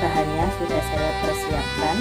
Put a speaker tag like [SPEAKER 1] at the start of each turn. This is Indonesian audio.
[SPEAKER 1] bahannya sudah saya persiapkan.